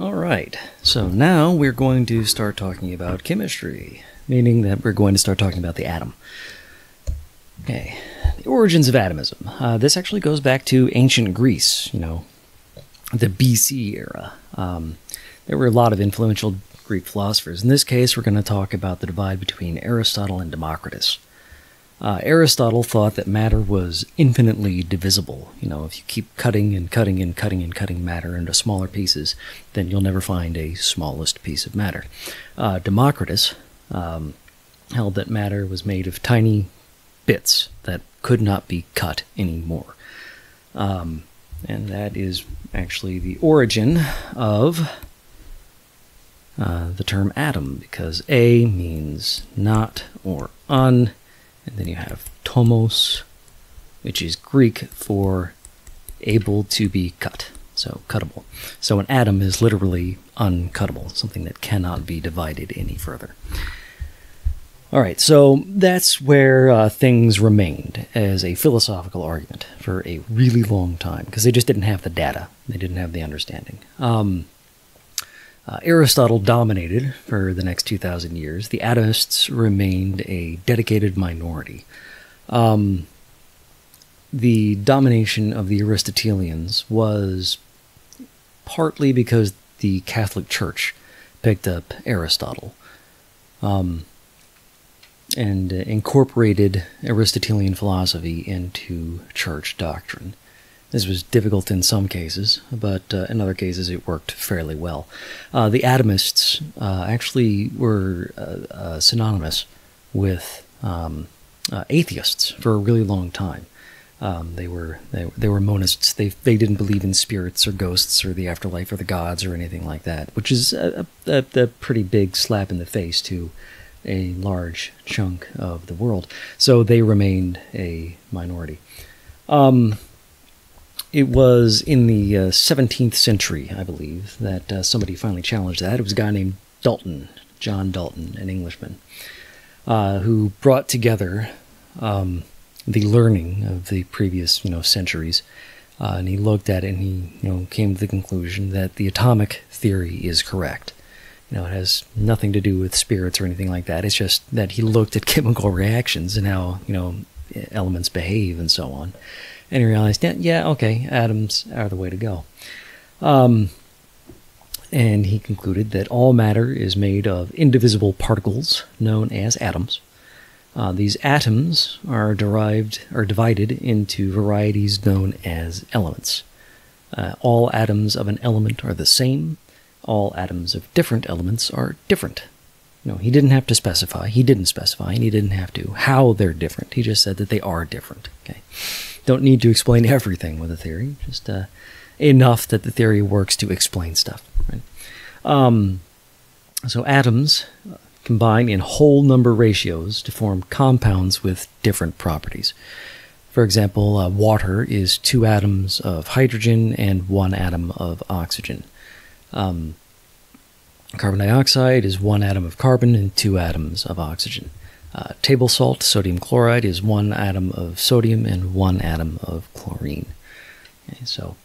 All right. So now we're going to start talking about chemistry, meaning that we're going to start talking about the atom. Okay. The origins of atomism. Uh, this actually goes back to ancient Greece, you know, the BC era. Um, there were a lot of influential Greek philosophers. In this case, we're going to talk about the divide between Aristotle and Democritus. Uh, Aristotle thought that matter was infinitely divisible. You know, if you keep cutting and cutting and cutting and cutting matter into smaller pieces, then you'll never find a smallest piece of matter. Uh, Democritus um, held that matter was made of tiny bits that could not be cut anymore. Um, and that is actually the origin of uh, the term atom, because A means not or un and then you have tomos, which is Greek for able to be cut. So cuttable. So an atom is literally uncuttable, something that cannot be divided any further. All right, so that's where uh, things remained as a philosophical argument for a really long time because they just didn't have the data, they didn't have the understanding. Um, uh, Aristotle dominated for the next 2,000 years. The atomists remained a dedicated minority. Um, the domination of the Aristotelians was partly because the Catholic Church picked up Aristotle um, and uh, incorporated Aristotelian philosophy into church doctrine. This was difficult in some cases, but uh, in other cases it worked fairly well. Uh, the atomists uh, actually were uh, uh, synonymous with um, uh, atheists for a really long time. Um, they were they, they were monists. They they didn't believe in spirits or ghosts or the afterlife or the gods or anything like that, which is a, a, a pretty big slap in the face to a large chunk of the world. So they remained a minority. Um, it was in the uh, 17th century, I believe, that uh, somebody finally challenged that. It was a guy named Dalton, John Dalton, an Englishman, uh, who brought together um, the learning of the previous, you know, centuries, uh, and he looked at it and he, you know, came to the conclusion that the atomic theory is correct. You know, it has nothing to do with spirits or anything like that. It's just that he looked at chemical reactions and how, you know, elements behave and so on and he realized, yeah, yeah, okay, atoms are the way to go. Um, and he concluded that all matter is made of indivisible particles known as atoms. Uh, these atoms are derived or divided into varieties known as elements. Uh, all atoms of an element are the same. All atoms of different elements are different. No, he didn't have to specify. He didn't specify, and he didn't have to how they're different. He just said that they are different. Okay don't need to explain everything with a theory, just uh, enough that the theory works to explain stuff. Right? Um, so atoms combine in whole number ratios to form compounds with different properties. For example, uh, water is two atoms of hydrogen and one atom of oxygen. Um, carbon dioxide is one atom of carbon and two atoms of oxygen. Uh, table salt, sodium chloride, is one atom of sodium and one atom of chlorine. Okay, so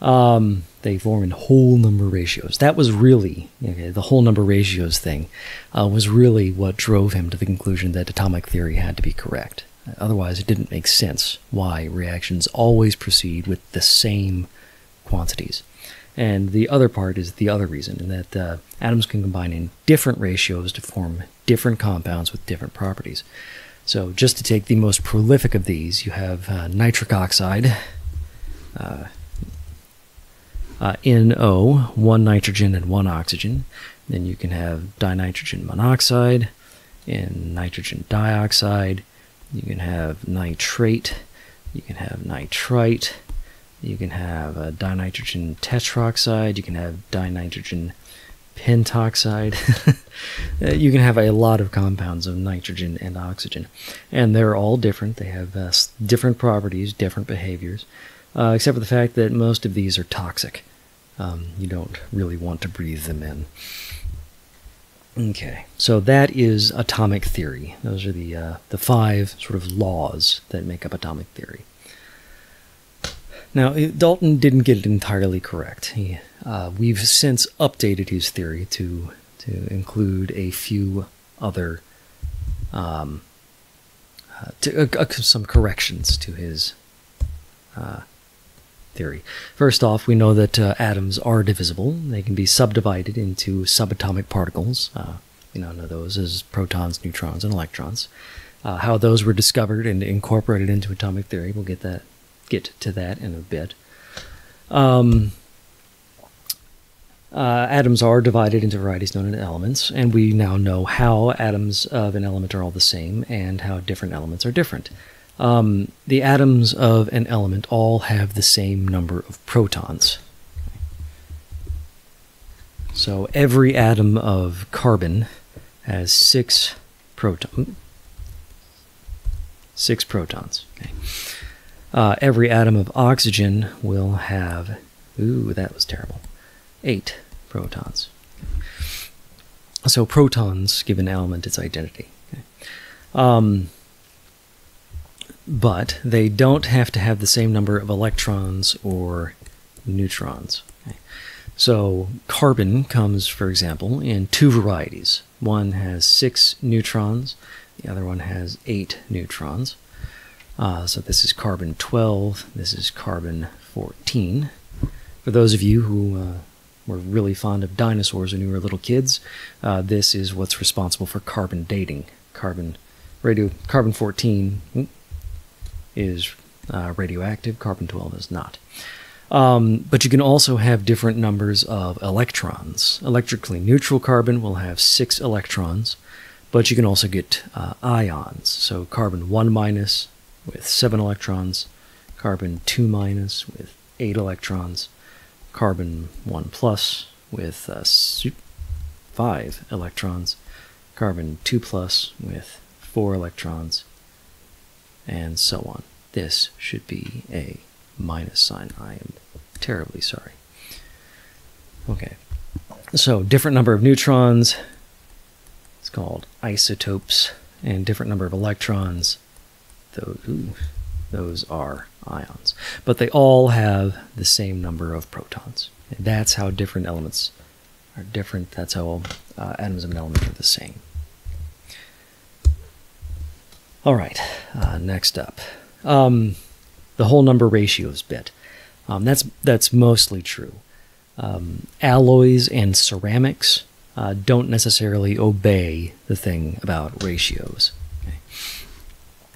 um, they form in whole number ratios. That was really okay, the whole number ratios thing uh, was really what drove him to the conclusion that atomic theory had to be correct. Otherwise, it didn't make sense why reactions always proceed with the same quantities. And the other part is the other reason, in that uh, atoms can combine in different ratios to form different compounds with different properties. So, just to take the most prolific of these, you have uh, nitric oxide, uh, uh NO, one nitrogen and one oxygen. Then you can have dinitrogen monoxide and nitrogen dioxide. You can have nitrate. You can have nitrite you can have a dinitrogen tetroxide. You can have dinitrogen pentoxide. Uh, you can have a lot of compounds of nitrogen and oxygen. And they're all different. They have uh, different properties, different behaviors, uh, except for the fact that most of these are toxic. Um, you don't really want to breathe them in. Okay, so that is atomic theory. Those are the, uh, the five sort of laws that make up atomic theory. Now, Dalton didn't get it entirely correct. He, uh, we've since updated his theory to to include a few other um, uh, to, uh, uh, some corrections to his uh, theory. First off, we know that uh, atoms are divisible. They can be subdivided into subatomic particles. We now know those as protons, neutrons, and electrons. how those were discovered and incorporated into atomic theory, we'll get that get to that in a bit. Um, uh, atoms are divided into varieties known as elements, and we now know how atoms of an element are all the same and how different elements are different. Um, the atoms of an element all have the same number of protons. So every atom of carbon has six proton, six protons. Okay. Uh, every atom of oxygen will have, ooh, that was terrible, eight protons. So protons give an element its identity. Okay. Um, but they don't have to have the same number of electrons or neutrons. Okay. So carbon comes, for example, in two varieties. One has six neutrons, the other one has eight neutrons. Uh, so this is carbon 12, this is carbon 14. For those of you who uh, were really fond of dinosaurs when you were little kids, uh, this is what's responsible for carbon dating. Carbon radio carbon 14 is uh, radioactive, carbon 12 is not. Um, but you can also have different numbers of electrons. Electrically neutral carbon will have six electrons, but you can also get uh, ions. So carbon 1 minus with 7 electrons, carbon 2 minus with 8 electrons, carbon 1 plus with uh, 5 electrons, carbon 2 plus with 4 electrons, and so on. This should be a minus sign. I am terribly sorry. Okay, so different number of neutrons, it's called isotopes, and different number of electrons, those, ooh, those are ions. But they all have the same number of protons. And that's how different elements are different. That's how uh, atoms of an element are the same. All right, uh, next up. Um, the whole number ratios bit. Um, that's, that's mostly true. Um, alloys and ceramics uh, don't necessarily obey the thing about ratios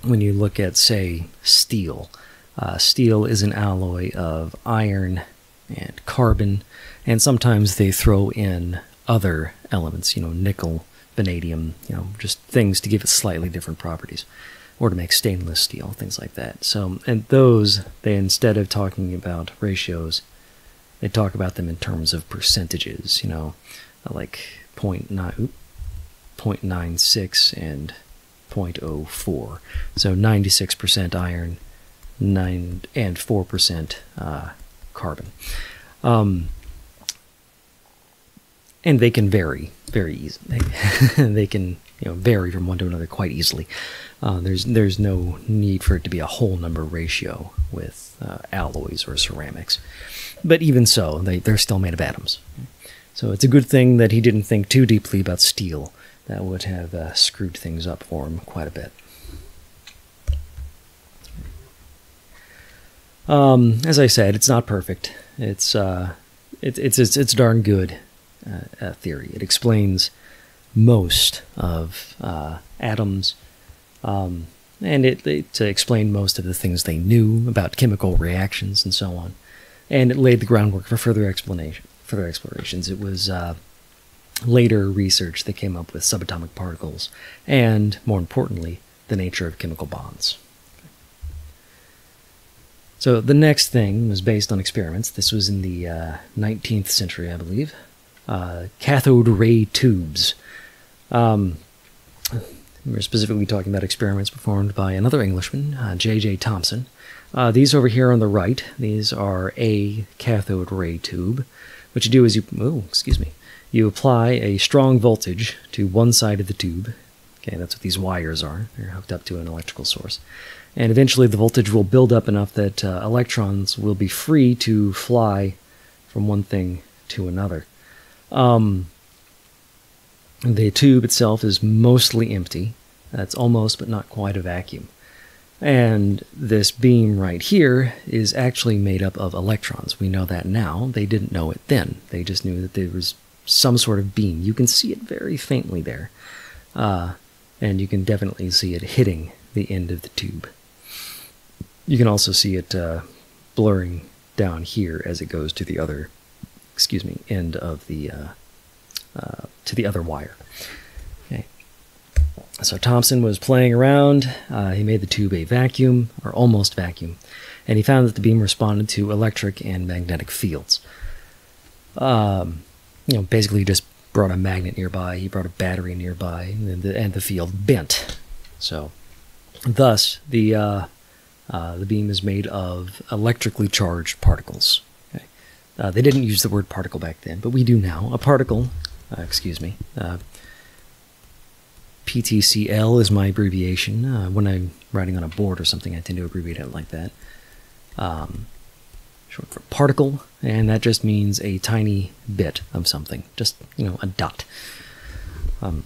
when you look at, say, steel. Uh, steel is an alloy of iron and carbon, and sometimes they throw in other elements, you know, nickel, vanadium, you know, just things to give it slightly different properties, or to make stainless steel, things like that. So, and those, they instead of talking about ratios, they talk about them in terms of percentages, you know, like 0.9, 0.96 and 0.04. So 96% iron, 9 and 4% uh, carbon. Um, and they can vary very easily. they can you know vary from one to another quite easily. Uh, there's there's no need for it to be a whole number ratio with uh, alloys or ceramics, but even so, they they're still made of atoms. So it's a good thing that he didn't think too deeply about steel that would have uh, screwed things up for him quite a bit. Um, as I said, it's not perfect. It's uh, it, it's it's it's darn good uh, theory. It explains most of uh, atoms, um, and it, it explained most of the things they knew about chemical reactions and so on, and it laid the groundwork for further explanation, further explorations. It was uh, later research that came up with subatomic particles, and more importantly, the nature of chemical bonds. So the next thing was based on experiments. This was in the uh, 19th century, I believe. Uh, cathode ray tubes. Um, we're specifically talking about experiments performed by another Englishman, J.J. Uh, Thomson. Uh, these over here on the right, these are a cathode ray tube. What you do is you, oh, excuse me, you apply a strong voltage to one side of the tube, Okay, that's what these wires are. They're hooked up to an electrical source. And eventually the voltage will build up enough that uh, electrons will be free to fly from one thing to another. Um, the tube itself is mostly empty. That's almost but not quite a vacuum. And this beam right here is actually made up of electrons. We know that now. They didn't know it then. They just knew that there was some sort of beam. You can see it very faintly there. Uh, and you can definitely see it hitting the end of the tube. You can also see it uh, blurring down here as it goes to the other, excuse me, end of the, uh, uh to the other wire. So Thomson was playing around. Uh, he made the tube a vacuum, or almost vacuum, and he found that the beam responded to electric and magnetic fields. Um, you know, basically, just brought a magnet nearby. He brought a battery nearby, and the, and the field bent. So, thus the uh, uh, the beam is made of electrically charged particles. Okay? Uh, they didn't use the word particle back then, but we do now. A particle, uh, excuse me, uh, PTCL is my abbreviation. Uh, when I'm writing on a board or something, I tend to abbreviate it like that. Um, short for particle, and that just means a tiny bit of something, just, you know, a dot. Um,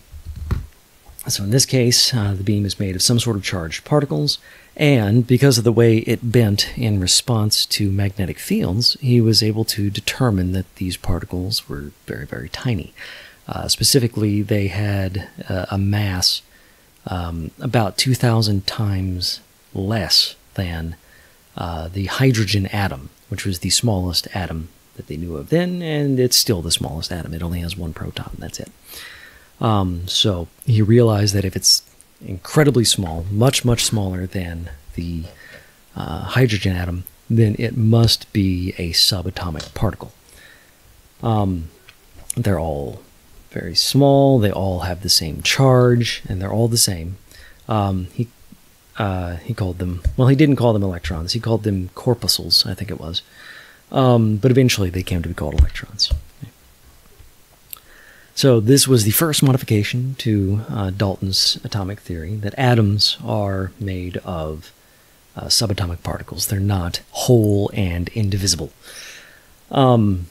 so in this case, uh, the beam is made of some sort of charged particles, and because of the way it bent in response to magnetic fields, he was able to determine that these particles were very, very tiny. Uh, specifically, they had uh, a mass um, about 2,000 times less than uh, the hydrogen atom, which was the smallest atom that they knew of then, and it's still the smallest atom. It only has one proton, that's it. Um, so he realized that if it's incredibly small, much, much smaller than the uh, hydrogen atom, then it must be a subatomic particle. Um, they're all very small. They all have the same charge, and they're all the same. Um, he uh, he called them well. He didn't call them electrons. He called them corpuscles. I think it was. Um, but eventually, they came to be called electrons. So this was the first modification to uh, Dalton's atomic theory that atoms are made of uh, subatomic particles. They're not whole and indivisible. Um,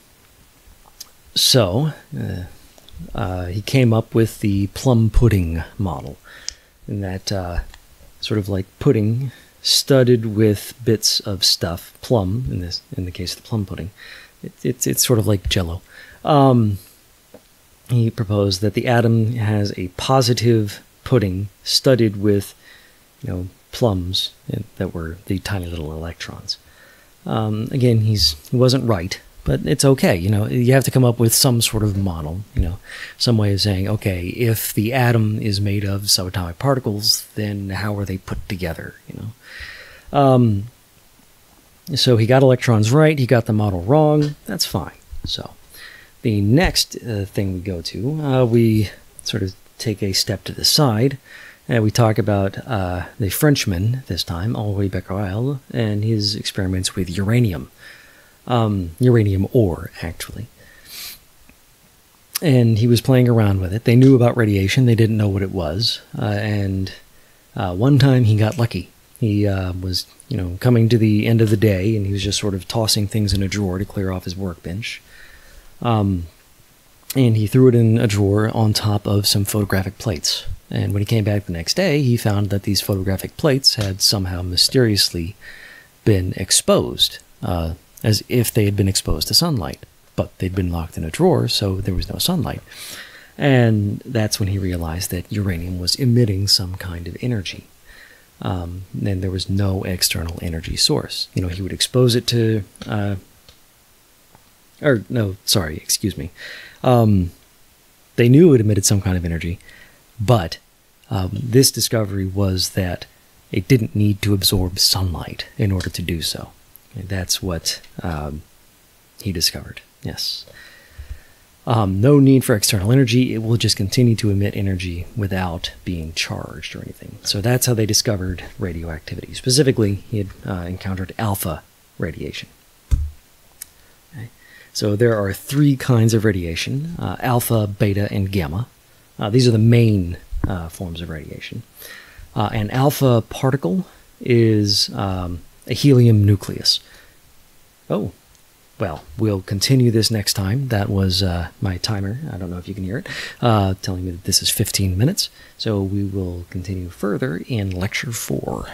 so, uh, uh, he came up with the plum pudding model, in that uh, sort of like pudding studded with bits of stuff, plum in this in the case of the plum pudding. It, it's it's sort of like Jello. Um, he proposed that the atom has a positive pudding studded with, you know, plums that were the tiny little electrons. Um, again, he's he wasn't right but it's okay. You know, you have to come up with some sort of model, you know, some way of saying, okay, if the atom is made of subatomic particles, then how are they put together, you know? Um, so he got electrons right, he got the model wrong, that's fine. So the next uh, thing we go to, uh, we sort of take a step to the side, and we talk about uh, the Frenchman, this time, Henri Becquerel, and his experiments with uranium um, uranium ore, actually. And he was playing around with it. They knew about radiation, they didn't know what it was. Uh, and uh, one time he got lucky. He uh, was, you know, coming to the end of the day, and he was just sort of tossing things in a drawer to clear off his workbench. Um, and he threw it in a drawer on top of some photographic plates. And when he came back the next day, he found that these photographic plates had somehow mysteriously been exposed. Uh, as if they had been exposed to sunlight, but they'd been locked in a drawer, so there was no sunlight. And that's when he realized that uranium was emitting some kind of energy. Um, and there was no external energy source. You know, he would expose it to, uh, or no, sorry, excuse me. Um, they knew it emitted some kind of energy, but um, this discovery was that it didn't need to absorb sunlight in order to do so. That's what um, he discovered. Yes. Um, no need for external energy. It will just continue to emit energy without being charged or anything. So that's how they discovered radioactivity. Specifically, he had uh, encountered alpha radiation. Okay. So there are three kinds of radiation uh, alpha, beta, and gamma. Uh, these are the main uh, forms of radiation. Uh, an alpha particle is um, a helium nucleus. Oh, well, we'll continue this next time. That was uh, my timer. I don't know if you can hear it, uh, telling me that this is 15 minutes. So we will continue further in lecture four.